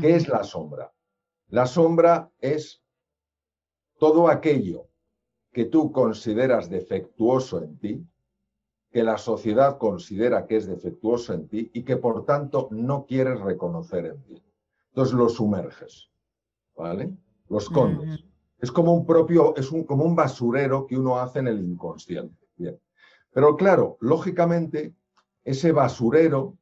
¿Qué es la sombra? La sombra es todo aquello que tú consideras defectuoso en ti, que la sociedad considera que es defectuoso en ti y que por tanto no quieres reconocer en ti. Entonces lo sumerges, ¿vale? Lo escondes. Es como un propio, es un, como un basurero que uno hace en el inconsciente. Bien. Pero claro, lógicamente, ese basurero,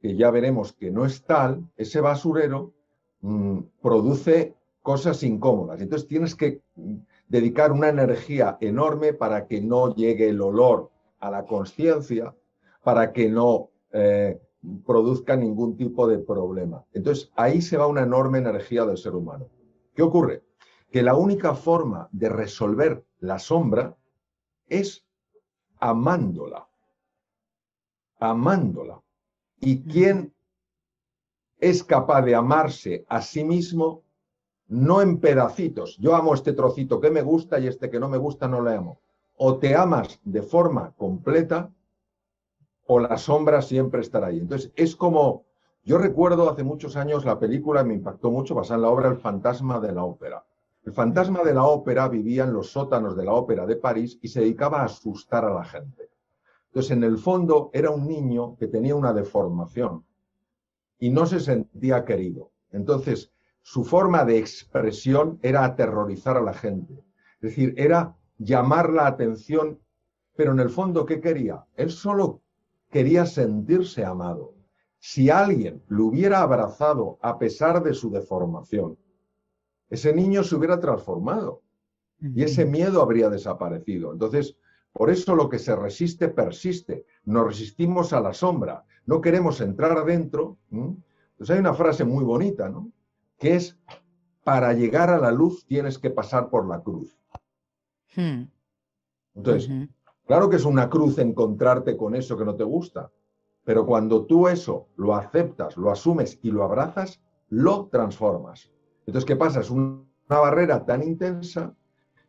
que ya veremos que no es tal, ese basurero mm, produce cosas incómodas. Entonces tienes que mm, dedicar una energía enorme para que no llegue el olor a la conciencia, para que no eh, produzca ningún tipo de problema. Entonces ahí se va una enorme energía del ser humano. ¿Qué ocurre? Que la única forma de resolver la sombra es amándola. Amándola. ¿Y quién es capaz de amarse a sí mismo no en pedacitos. Yo amo este trocito que me gusta y este que no me gusta no le amo. O te amas de forma completa o la sombra siempre estará ahí. Entonces, es como, yo recuerdo hace muchos años la película, me impactó mucho, basada en la obra El fantasma de la ópera. El fantasma de la ópera vivía en los sótanos de la ópera de París y se dedicaba a asustar a la gente. Entonces, en el fondo, era un niño que tenía una deformación y no se sentía querido. Entonces, su forma de expresión era aterrorizar a la gente. Es decir, era llamar la atención, pero en el fondo, ¿qué quería? Él solo quería sentirse amado. Si alguien lo hubiera abrazado a pesar de su deformación, ese niño se hubiera transformado y ese miedo habría desaparecido. Entonces, por eso lo que se resiste persiste. Nos resistimos a la sombra. No queremos entrar adentro. Entonces hay una frase muy bonita, ¿no? que es, para llegar a la luz tienes que pasar por la cruz. Hmm. Entonces, claro que es una cruz encontrarte con eso que no te gusta, pero cuando tú eso lo aceptas, lo asumes y lo abrazas, lo transformas. Entonces, ¿qué pasa? Es una barrera tan intensa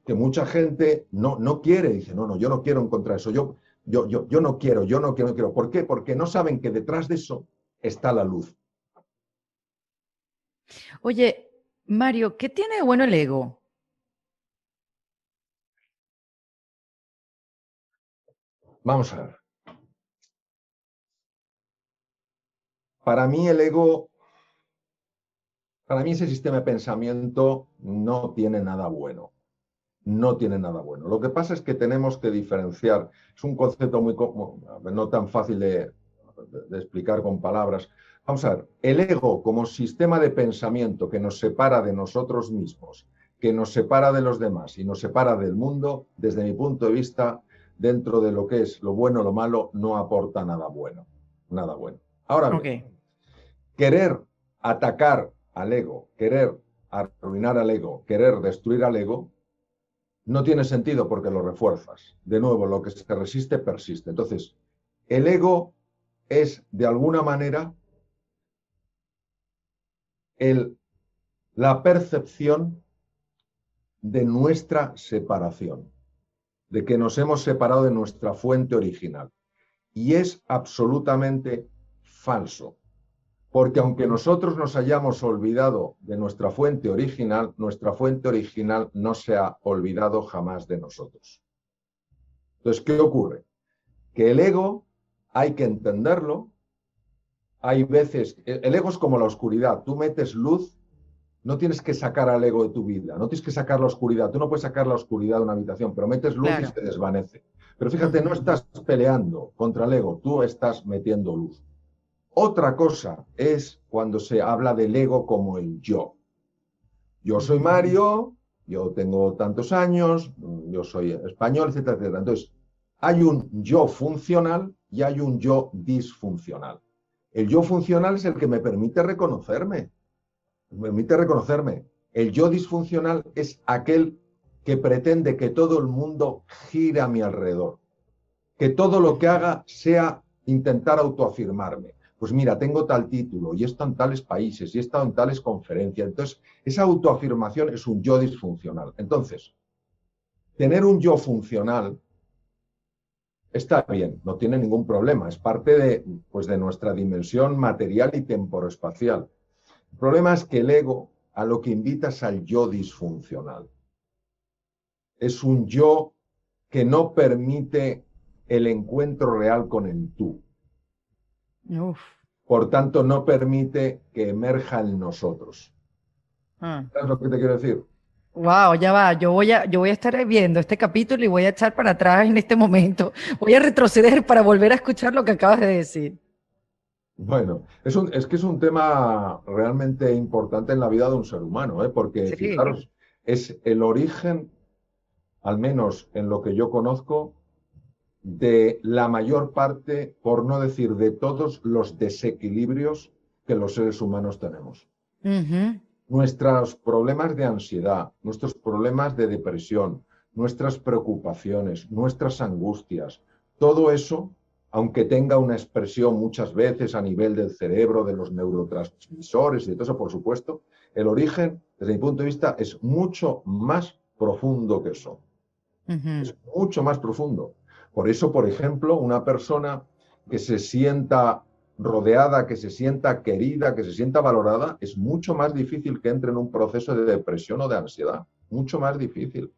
que mucha gente no, no quiere, dice, no, no, yo no quiero encontrar eso, yo, yo, yo, yo no quiero, yo no quiero, no quiero. ¿Por qué? Porque no saben que detrás de eso está la luz. Oye, Mario, ¿qué tiene de bueno el ego? Vamos a ver. Para mí el ego, para mí ese sistema de pensamiento no tiene nada bueno. No tiene nada bueno. Lo que pasa es que tenemos que diferenciar. Es un concepto muy no tan fácil de explicar con palabras, Vamos a ver, el ego como sistema de pensamiento que nos separa de nosotros mismos, que nos separa de los demás y nos separa del mundo, desde mi punto de vista, dentro de lo que es lo bueno o lo malo, no aporta nada bueno. Nada bueno. Ahora bien, querer atacar al ego, querer arruinar al ego, querer destruir al ego, no tiene sentido porque lo refuerzas. De nuevo, lo que se resiste persiste. Entonces, el ego es de alguna manera el, la percepción de nuestra separación, de que nos hemos separado de nuestra fuente original. Y es absolutamente falso, porque aunque nosotros nos hayamos olvidado de nuestra fuente original, nuestra fuente original no se ha olvidado jamás de nosotros. Entonces, ¿qué ocurre? Que el ego hay que entenderlo hay veces, el ego es como la oscuridad, tú metes luz, no tienes que sacar al ego de tu vida, no tienes que sacar la oscuridad, tú no puedes sacar la oscuridad de una habitación, pero metes luz y se desvanece. Pero fíjate, no estás peleando contra el ego, tú estás metiendo luz. Otra cosa es cuando se habla del ego como el yo. Yo soy Mario, yo tengo tantos años, yo soy español, etcétera, etcétera. Entonces, hay un yo funcional y hay un yo disfuncional. El yo funcional es el que me permite reconocerme. Me permite reconocerme. El yo disfuncional es aquel que pretende que todo el mundo gire a mi alrededor. Que todo lo que haga sea intentar autoafirmarme. Pues mira, tengo tal título y he estado en tales países y he estado en tales conferencias. Entonces, esa autoafirmación es un yo disfuncional. Entonces, tener un yo funcional está bien, no tiene ningún problema, es parte de, pues, de nuestra dimensión material y temporoespacial. El problema es que el ego a lo que invitas al yo disfuncional. Es un yo que no permite el encuentro real con el tú. Por tanto, no permite que emerja en nosotros. Ah. ¿Sabes lo que te quiero decir? Wow, ya va. Yo voy a, yo voy a estar viendo este capítulo y voy a echar para atrás en este momento. Voy a retroceder para volver a escuchar lo que acabas de decir. Bueno, es, un, es que es un tema realmente importante en la vida de un ser humano, ¿eh? porque fijaros, es el origen, al menos en lo que yo conozco, de la mayor parte, por no decir de todos los desequilibrios que los seres humanos tenemos. Nuestros problemas de ansiedad, nuestros problemas de depresión, nuestras preocupaciones, nuestras angustias, todo eso aunque tenga una expresión muchas veces a nivel del cerebro, de los neurotransmisores y de todo eso, por supuesto, el origen, desde mi punto de vista, es mucho más profundo que eso. Es mucho más profundo. Por eso, por ejemplo, una persona que se sienta rodeada, que se sienta querida, que se sienta valorada, es mucho más difícil que entre en un proceso de depresión o de ansiedad. Mucho más difícil.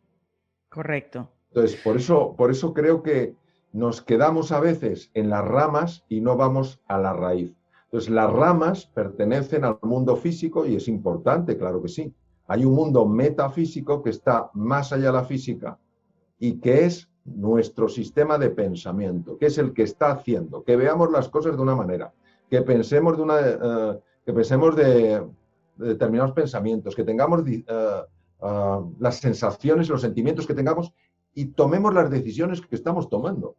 Correcto. Entonces, por eso, por eso creo que nos quedamos a veces en las ramas y no vamos a la raíz. Entonces, las ramas pertenecen al mundo físico y es importante, claro que sí. Hay un mundo metafísico que está más allá de la física y que es nuestro sistema de pensamiento, que es el que está haciendo que veamos las cosas de una manera, que pensemos de, una, eh, que pensemos de, determinados pensamientos, que tengamos eh, eh, las sensaciones los sentimientos que tengamos y tomemos las decisiones que estamos tomando.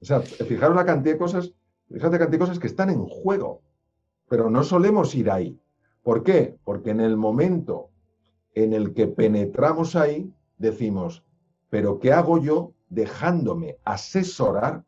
O sea, fijaros la cantidad de cosas, fíjate la cantidad de cosas que están en juego, pero no solemos ir ahí. ¿Por qué? Porque en el momento en el que penetramos ahí, decimos, pero ¿qué hago yo dejándome asesorar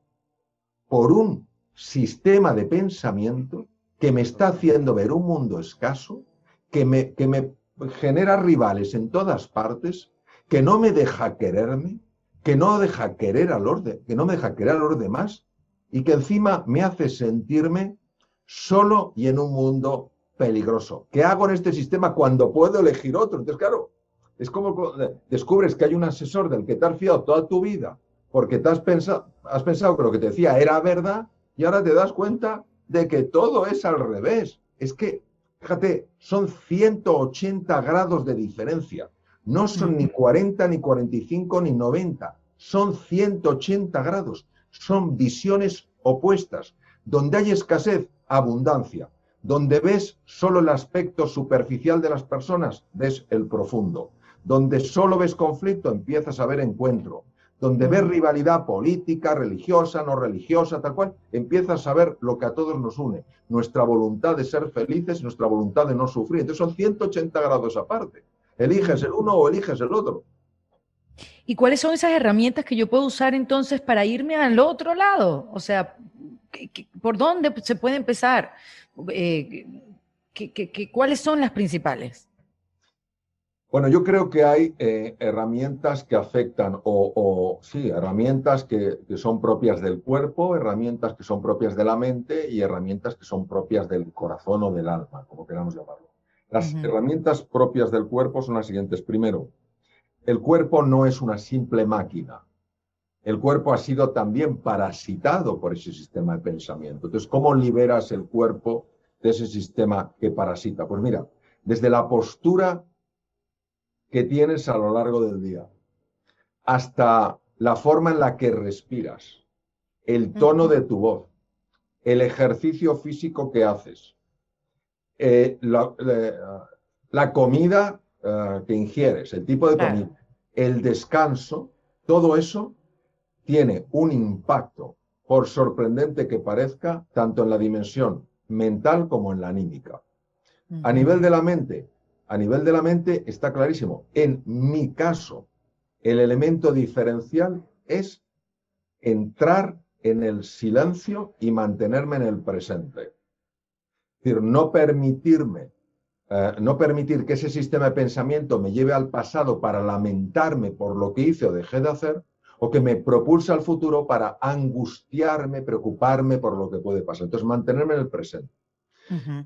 por un sistema de pensamiento que me está haciendo ver un mundo escaso, que me, que me genera rivales en todas partes, que no me deja quererme, que no deja querer al orden, que no me deja querer a los demás y que encima me hace sentirme solo y en un mundo peligroso. ¿Qué hago en este sistema cuando puedo elegir otro? Entonces, claro, es como descubres que hay un asesor del que te has fiado toda tu vida porque te has pensado, has pensado que lo que te decía era verdad y ahora te das cuenta de que todo es al revés. Es que, fíjate, son 180 grados de diferencia. No son ni 40, ni 45, ni 90. Son 180 grados. Son visiones opuestas. Donde hay escasez, abundancia. Donde ves solo el aspecto superficial de las personas, ves el profundo. Donde solo ves conflicto, empiezas a ver encuentro. Donde ves rivalidad política, religiosa, no religiosa, tal cual, empiezas a ver lo que a todos nos une. Nuestra voluntad de ser felices, nuestra voluntad de no sufrir. Entonces son 180 grados aparte. Eliges el uno o eliges el otro. ¿Y cuáles son esas herramientas que yo puedo usar entonces para irme al otro lado? O sea, ¿por dónde se puede empezar? Eh, cuáles son las principales? Bueno, yo creo que hay eh, herramientas que afectan, o, sí, herramientas que, que, son propias del cuerpo, herramientas que son propias de la mente y herramientas que son propias del corazón o del alma, como queramos llamarlo. Las herramientas propias del cuerpo son las siguientes. Primero, el cuerpo no es una simple máquina. El cuerpo ha sido también parasitado por ese sistema de pensamiento. Entonces, ¿cómo liberas el cuerpo de ese sistema que parasita? Pues mira, desde la postura que tienes a lo largo del día, hasta la forma en la que respiras, el tono de tu voz, el ejercicio físico que haces, eh, la, comida eh, que ingieres, el tipo de comida, el descanso, todo eso tiene un impacto, por sorprendente que parezca, tanto en la dimensión mental como en la anímica. A nivel de la mente, a nivel de la mente está clarísimo. En mi caso, el elemento diferencial es entrar en el silencio y mantenerme en el presente decir, no permitirme, eh, no permitir que ese sistema de pensamiento me lleve al pasado para lamentarme por lo que hice o dejé de hacer, o que me propulse al futuro para angustiarme, preocuparme por lo que puede pasar. Entonces, mantenerme en el presente.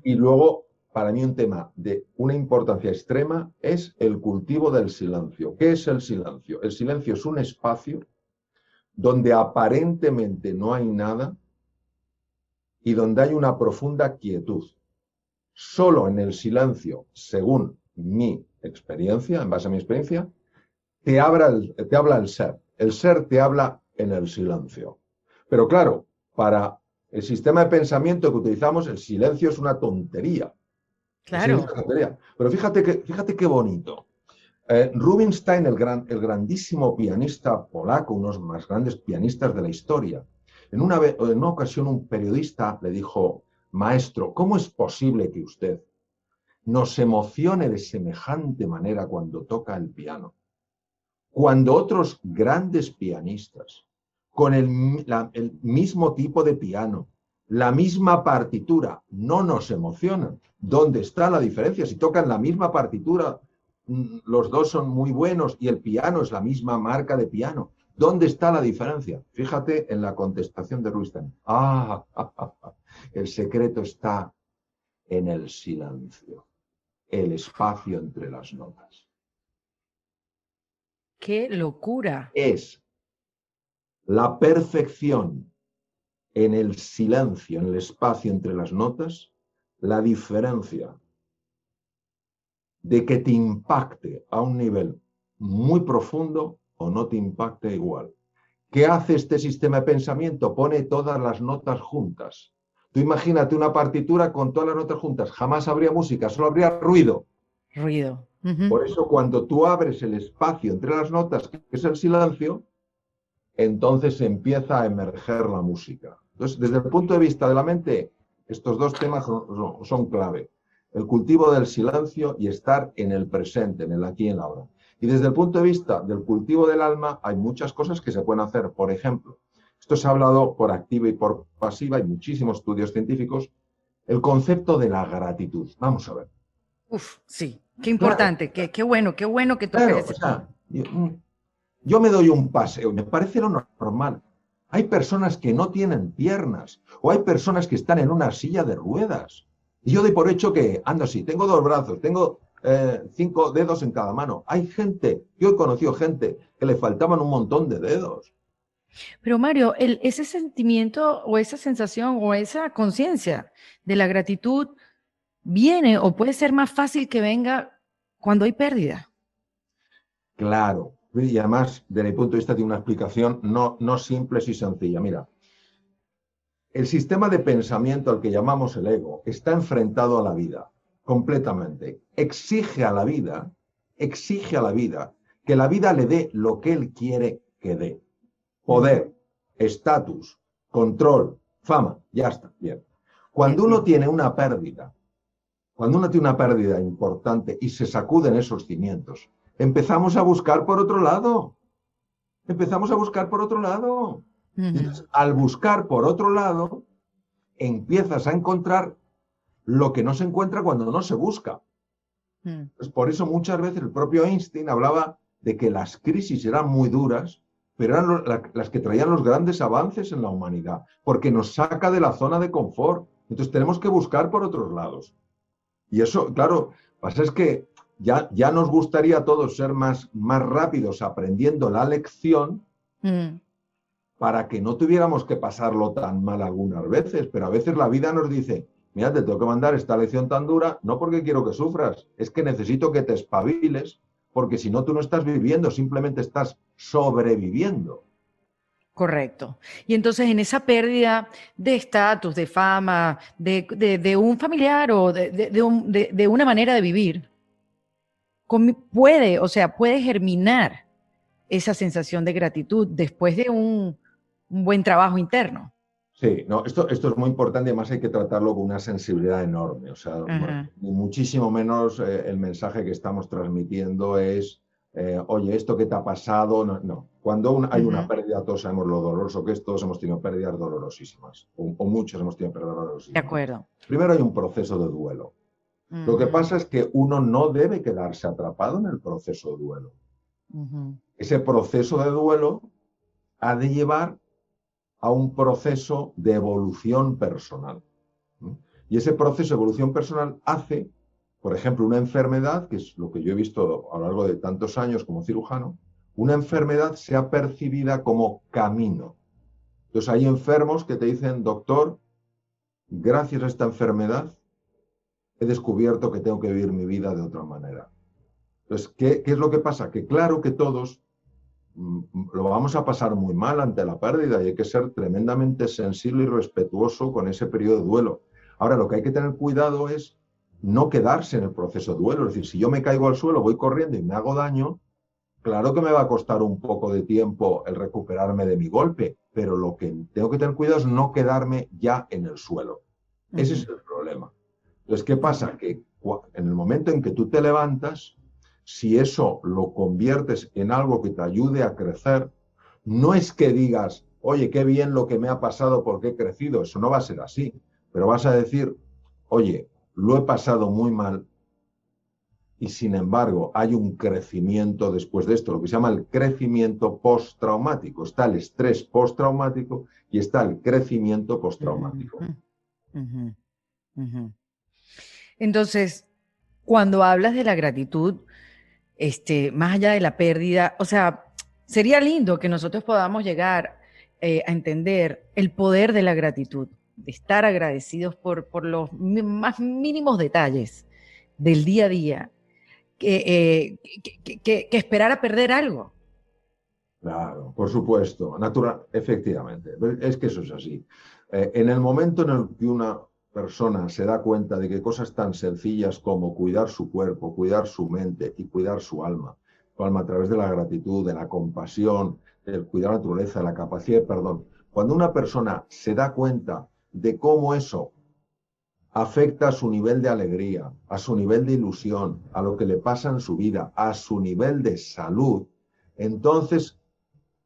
Y luego, para mí un tema de una importancia extrema es el cultivo del silencio. ¿Qué es el silencio? El silencio es un espacio donde aparentemente no hay nada y donde hay una profunda quietud. Solo en el silencio, según mi experiencia, en base a mi experiencia, te, te habla el ser. El ser te habla en el silencio. Pero claro, para el sistema de pensamiento que utilizamos, el silencio es una tontería. Claro. Pero fíjate, que, fíjate qué bonito. Eh, Rubinstein, el, gran, el grandísimo pianista polaco, uno de los más grandes pianistas de la historia, en una, en una ocasión un periodista le dijo, maestro, ¿cómo es posible que usted nos emocione de semejante manera cuando toca el piano? Cuando otros grandes pianistas con el, mismo tipo de piano, la misma partitura, no nos emocionan. ¿Dónde está la diferencia? Si tocan la misma partitura, mm, los dos son muy buenos y el piano es la misma marca de piano. ¿Dónde está la diferencia? Fíjate en la contestación de Rubinstein. Ah, el secreto está en el silencio, el espacio entre las notas. ¡Qué locura! Es la perfección en el silencio, en el espacio entre las notas, la diferencia de que te impacte a un nivel muy profundo o no te impacte igual. ¿Qué hace este sistema de pensamiento? Pone todas las notas juntas. Tú imagínate una partitura con todas las notas juntas. Jamás habría música, solo habría ruido. Ruido. Por eso cuando tú abres el espacio entre las notas, que es el silencio, entonces empieza a emerger la música. Entonces, desde el punto de vista de la mente, estos dos temas son, clave. El cultivo del silencio y estar en el presente, en el aquí y en la ahora. Y desde el punto de vista del cultivo del alma, hay muchas cosas que se pueden hacer. Por ejemplo, esto se ha hablado por activa y por pasiva, hay muchísimos estudios científicos, el concepto de la gratitud. Vamos a ver. Uf, sí, qué importante, qué, bueno, qué bueno que tú yo me doy un paseo, me parece lo normal. Hay personas que no tienen piernas o hay personas que están en una silla de ruedas. Y yo doy por hecho que ando así, tengo dos brazos, tengo eh, cinco dedos en cada mano. Hay gente, yo he conocido gente que le faltaban un montón de dedos. Pero Mario, ese sentimiento o esa sensación o esa conciencia de la gratitud viene o puede ser más fácil que venga cuando hay pérdida. Claro, y además, desde mi punto de vista, tiene una explicación no, no simple y sencilla. Mira, el sistema de pensamiento al que llamamos el ego está enfrentado a la vida, completamente. Exige a la vida, exige a la vida que la vida le dé lo que él quiere que dé. Poder, estatus, control, fama, ya está, bien. Cuando uno tiene una pérdida, cuando uno tiene una pérdida importante y se sacuden esos cimientos, empezamos a buscar por otro lado. Empezamos a buscar por otro lado. al buscar por otro lado, empiezas a encontrar lo que no se encuentra cuando no se busca. Mm. por eso muchas veces el propio Einstein hablaba de que las crisis eran muy duras, pero eran las que traían los grandes avances en la humanidad, porque nos saca de la zona de confort. Entonces tenemos que buscar por otros lados. Y eso, claro, pasa es que ya, nos gustaría a todos ser más, más rápidos aprendiendo la lección mm. para que no tuviéramos que pasarlo tan mal algunas veces, pero a veces la vida nos dice, mira, te tengo que mandar esta lección tan dura, no porque quiero que sufras, es que necesito que te espabiles, porque si no tú no estás viviendo, simplemente estás sobreviviendo. Correcto. Y entonces en esa pérdida de estatus, de fama, de, un familiar o de, una manera de vivir, puede, o sea, puede germinar esa sensación de gratitud después de un, buen trabajo interno. Sí, no, esto, esto es muy importante además hay que tratarlo con una sensibilidad enorme. O sea, muchísimo menos eh, el mensaje que estamos transmitiendo es, eh, oye, esto que te ha pasado, no. Cuando hay una pérdida, todos sabemos lo doloroso que es, todos hemos tenido pérdidas dolorosísimas, o, o muchos hemos tenido pérdidas dolorosísimas. De acuerdo. Primero hay un proceso de duelo. Lo que pasa es que uno no debe quedarse atrapado en el proceso de duelo. Ese proceso de duelo ha de llevar a un proceso de evolución personal. Y ese proceso de evolución personal hace, por ejemplo, una enfermedad, que es lo que yo he visto a lo largo de tantos años como cirujano, una enfermedad sea percibida como camino. Entonces hay enfermos que te dicen, doctor, gracias a esta enfermedad he descubierto que tengo que vivir mi vida de otra manera. Entonces, ¿qué, es lo que pasa? Que claro que todos mm, lo vamos a pasar muy mal ante la pérdida y hay que ser tremendamente sensible y respetuoso con ese periodo de duelo. Ahora, lo que hay que tener cuidado es no quedarse en el proceso de duelo. Es decir, si yo me caigo al suelo, voy corriendo y me hago daño, claro que me va a costar un poco de tiempo el recuperarme de mi golpe, pero lo que tengo que tener cuidado es no quedarme ya en el suelo. Ese es el problema. Entonces, ¿qué pasa? Que en el momento en que tú te levantas, si eso lo conviertes en algo que te ayude a crecer, no es que digas, oye, qué bien lo que me ha pasado porque he crecido, eso no va a ser así, pero vas a decir, oye, lo he pasado muy mal y sin embargo hay un crecimiento después de esto, lo que se llama el crecimiento postraumático. Está el estrés postraumático y está el crecimiento postraumático. Entonces, cuando hablas de la gratitud, este, más allá de la pérdida, o sea, sería lindo que nosotros podamos llegar eh, a entender el poder de la gratitud, de estar agradecidos por, por los más mínimos detalles del día a día, que, eh, que, esperar a perder algo. Claro, por supuesto, natural, efectivamente, es que eso es así. Eh, en el momento en el que una persona se da cuenta de que cosas tan sencillas como cuidar su cuerpo, cuidar su mente y cuidar su alma, su alma a través de la gratitud, de la compasión, del cuidar la naturaleza, la capacidad de perdón, cuando una persona se da cuenta de cómo eso afecta a su nivel de alegría, a su nivel de ilusión, a lo que le pasa en su vida, a su nivel de salud, entonces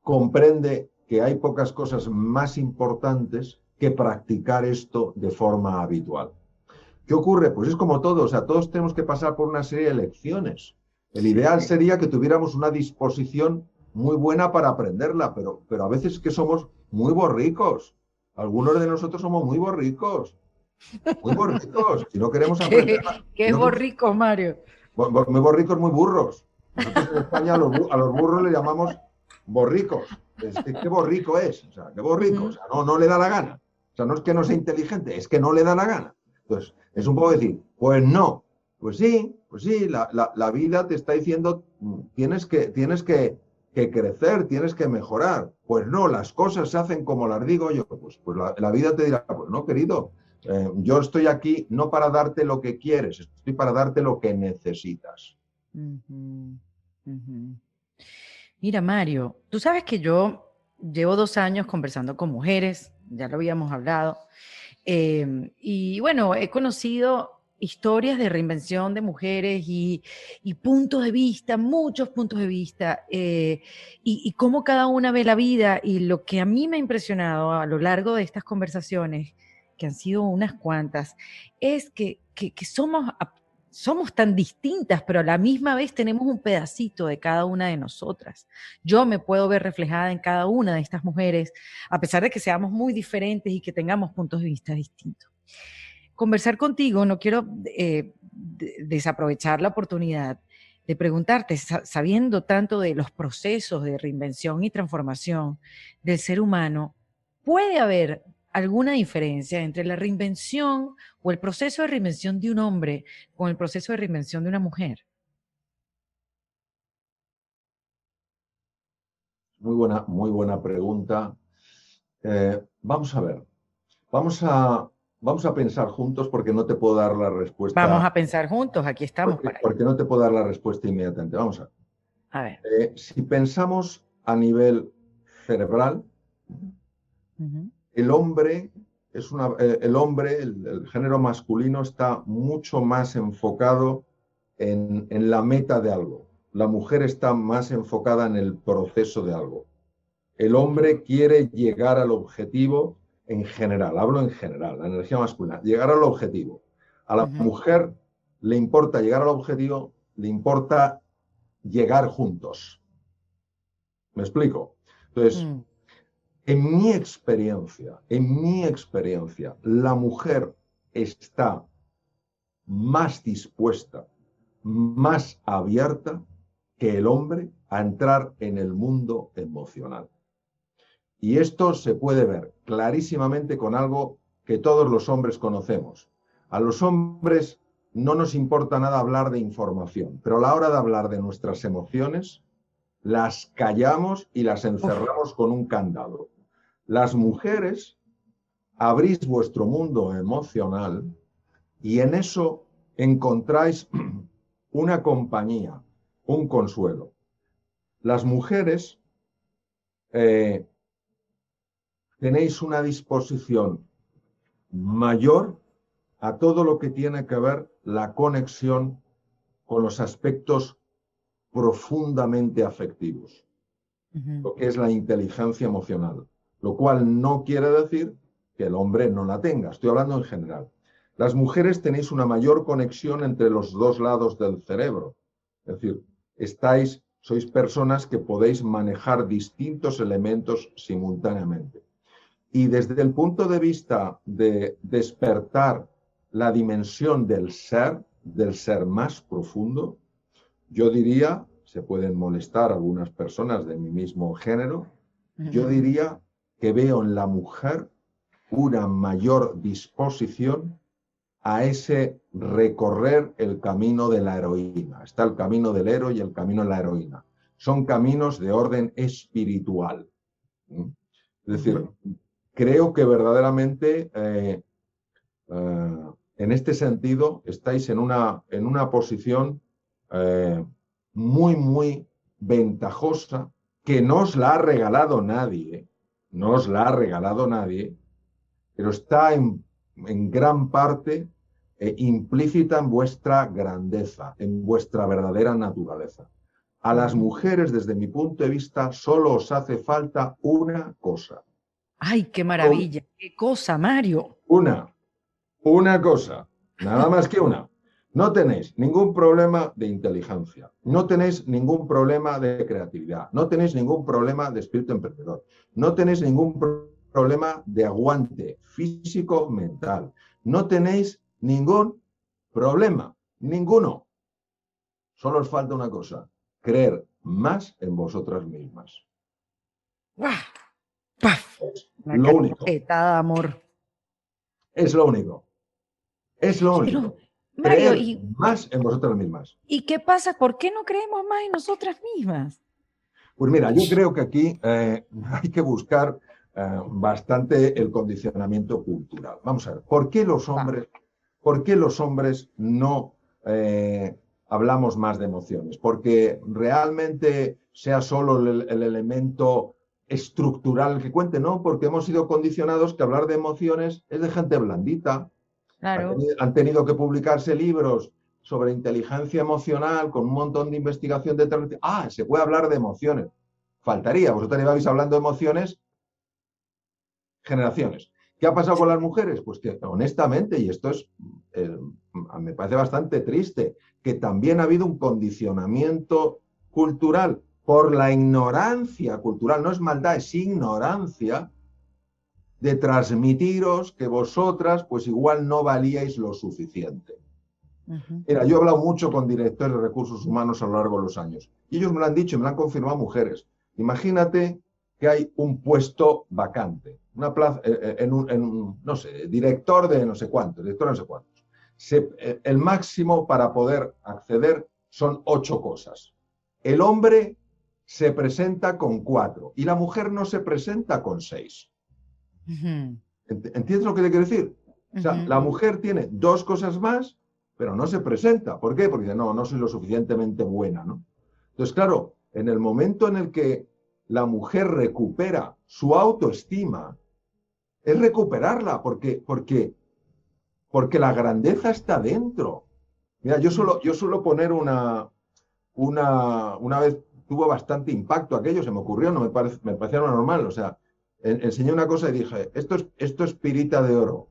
comprende que hay pocas cosas más importantes que practicar esto de forma habitual. ¿Qué ocurre? Pues es como todo, o sea, todos tenemos que pasar por una serie de lecciones. El ideal sería que tuviéramos una disposición muy buena para aprenderla, pero, pero a veces que somos muy borricos. Algunos de nosotros somos muy borricos. Muy borricos. Si no queremos aprender. ¿Qué, es borrico, Mario? Muy borricos, muy burros. Nosotros en España a los, a los burros le llamamos borricos. ¿Qué borrico es? O sea, qué borrico. O sea, no, no le da la gana. O sea, no es que no sea inteligente, es que no le da la gana. Entonces, es un poco decir, pues no, pues sí, pues sí, la, vida te está diciendo, mm, tienes que, tienes que, crecer, tienes que mejorar. Pues no, las cosas se hacen como las digo yo. Pues, pues la, vida te dirá, pues no, querido, eh, yo estoy aquí no para darte lo que quieres, estoy para darte lo que necesitas. Mira, Mario, tú sabes que yo llevo dos años conversando con mujeres ya lo habíamos hablado. Em, y bueno, he conocido historias de reinvención de mujeres y, puntos de vista, muchos puntos de vista, eh, y, cómo cada una ve la vida. Y lo que a mí me ha impresionado a lo largo de estas conversaciones, que han sido unas cuantas, es que, que somos somos tan distintas, pero a la misma vez tenemos un pedacito de cada una de nosotras. Yo me puedo ver reflejada en cada una de estas mujeres, a pesar de que seamos muy diferentes y que tengamos puntos de vista distintos. Conversar contigo, no quiero eh, desaprovechar la oportunidad de preguntarte, sabiendo tanto de los procesos de reinvención y transformación del ser humano, ¿puede haber alguna diferencia entre la reinvención o el proceso de reinvención de un hombre con el proceso de reinvención de una mujer? Muy buena, muy buena pregunta. Eh, vamos a ver, vamos a, vamos a pensar juntos porque no te puedo dar la respuesta. Vamos a pensar juntos, aquí estamos. Porque, porque no te puedo dar la respuesta inmediatamente. Vamos a ver. A ver. Eh, si pensamos a nivel cerebral, el hombre es una, eh, el hombre, el, género masculino está mucho más enfocado en, la meta de algo. La mujer está más enfocada en el proceso de algo. El hombre quiere llegar al objetivo en general, hablo en general, la energía masculina, llegar al objetivo. A la mujer le importa llegar al objetivo, le importa llegar juntos. ¿Me explico? Entonces, mm. En mi experiencia, en mi experiencia, la mujer está más dispuesta, más abierta que el hombre a entrar en el mundo emocional. Y esto se puede ver clarísimamente con algo que todos los hombres conocemos. A los hombres no nos importa nada hablar de información, pero a la hora de hablar de nuestras emociones, las callamos y las encerramos con un candado. Las mujeres abrís vuestro mundo emocional y en eso encontráis una compañía, un consuelo. Las mujeres eh, tenéis una disposición mayor a todo lo que tiene que ver la conexión con los aspectos profundamente afectivos, lo que es la inteligencia emocional, lo cual no quiere decir que el hombre no la tenga, estoy hablando en general. Las mujeres tenéis una mayor conexión entre los dos lados del cerebro, es decir, estáis, sois personas que podéis manejar distintos elementos simultáneamente. Y desde el punto de vista de despertar la dimensión del ser, del ser más profundo, yo diría, se pueden molestar algunas personas de mi mismo género, yo diría que veo en la mujer una mayor disposición a ese recorrer el camino de la heroína. Está el camino del héroe y el camino de la heroína. Son caminos de orden espiritual. Es decir, creo que verdaderamente eh, eh, en este sentido estáis en una, en una posición eh, muy, muy ventajosa que no os la ha regalado nadie, no os la ha regalado nadie, pero está en, gran parte eh, implícita en vuestra grandeza, en vuestra verdadera naturaleza. A las mujeres, desde mi punto de vista, solo os hace falta una cosa. ¡Ay, qué maravilla! ¡Qué cosa, Mario! Una, una cosa, nada más que una. No tenéis ningún problema de inteligencia, no tenéis ningún problema de creatividad, no tenéis ningún problema de espíritu emprendedor, no tenéis ningún problema de aguante físico, mental, no tenéis ningún problema, ninguno. Solo os falta una cosa, creer más en vosotras mismas. lo único. amor. Es lo único. Es lo único. Mario, y, más en vosotras mismas. ¿Y qué pasa? ¿Por qué no creemos más en nosotras mismas? Pues mira, yo creo que aquí eh, hay que buscar eh, bastante el condicionamiento cultural. Vamos a ver, ¿por qué los hombres, ¿por qué los hombres no eh, hablamos más de emociones? Porque realmente sea solo el, el elemento estructural que cuente, ¿no? Porque hemos sido condicionados que hablar de emociones es de gente blandita, han, tenido, que publicarse libros sobre inteligencia emocional con un montón de investigación de... Ah, se puede hablar de emociones. Faltaría, vosotros lleváis hablando de emociones generaciones. ¿Qué ha pasado con las mujeres? Pues que honestamente, y esto es, eh, me parece bastante triste, que también ha habido un condicionamiento cultural por la ignorancia cultural, no es maldad, es ignorancia de transmitiros que vosotras pues igual no valíais lo suficiente. Mira, yo he hablado mucho con directores de recursos humanos a lo largo de los años y ellos me lo han dicho y me lo han confirmado mujeres. Imagínate que hay un puesto vacante, una plaza, eh, eh, en un, no sé, director de no sé cuántos, director de no sé cuántos. Eh, el máximo para poder acceder son ocho cosas. El hombre se presenta con cuatro y la mujer no se presenta con seis. ¿Entiendes lo que te quiero decir? O sea, la mujer tiene dos cosas más, pero no se presenta. ¿Por qué? Porque dice, no, no soy lo suficientemente buena, ¿no? Entonces, claro, en el momento en el que la mujer recupera su autoestima, es recuperarla, porque, porque, porque la grandeza está dentro. Mira, yo suelo, yo suelo poner una, una, una vez tuvo bastante impacto aquello, se me ocurrió, no me, parece, me parecía normal, o sea, enseñé una cosa y dije, esto es, esto es pirita de oro.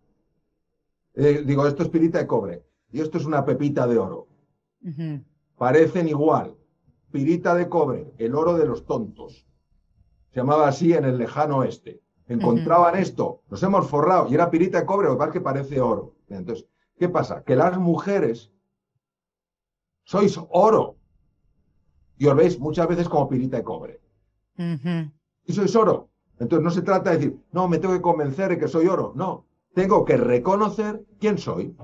Eh, digo, esto es pirita de cobre. Y esto es una pepita de oro. Parecen igual. Pirita de cobre, el oro de los tontos. Se llamaba así en el lejano oeste. Encontraban esto, nos hemos forrado y era pirita de cobre, lo que que parece oro. Entonces, ¿qué pasa? Que las mujeres sois oro. Y os veis muchas veces como pirita de cobre. Y sois oro. Entonces no se trata de decir, no, me tengo que convencer de que soy oro. No, tengo que reconocer quién soy.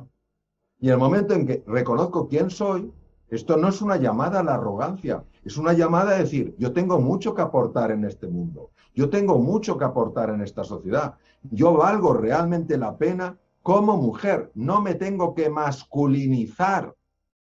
Y en el momento en que reconozco quién soy, esto no es una llamada a la arrogancia, es una llamada a decir, yo tengo mucho que aportar en este mundo, yo tengo mucho que aportar en esta sociedad, yo valgo realmente la pena como mujer, no me tengo que masculinizar